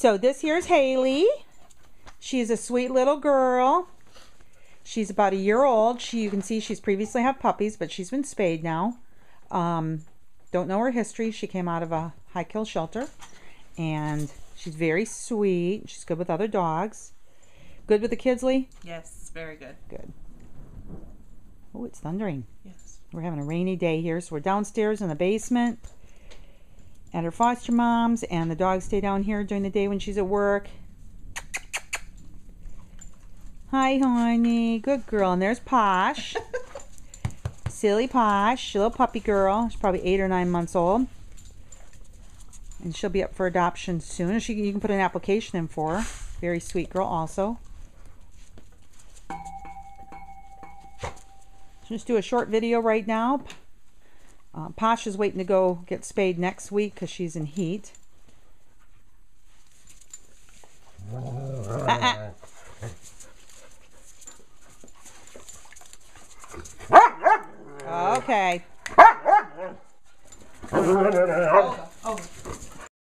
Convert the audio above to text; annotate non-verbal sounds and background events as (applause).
So this here's Hayley. She's a sweet little girl. She's about a year old. She, you can see she's previously had puppies, but she's been spayed now. Um, don't know her history. She came out of a high kill shelter. And she's very sweet. She's good with other dogs. Good with the kids, Lee? Yes, very good. Good. Oh, it's thundering. Yes. We're having a rainy day here, so we're downstairs in the basement at her foster mom's, and the dogs stay down here during the day when she's at work. Hi, honey. Good girl. And there's Posch. (laughs) Silly Posch, little puppy girl. She's probably eight or nine months old. And she'll be up for adoption soon. She, you can put an application in for her. Very sweet girl, also. Just do a short video right now. Uh, Posch is waiting to go get spayed next week because she's in heat. Uh-uh. Okay. (laughs) Oh, oh.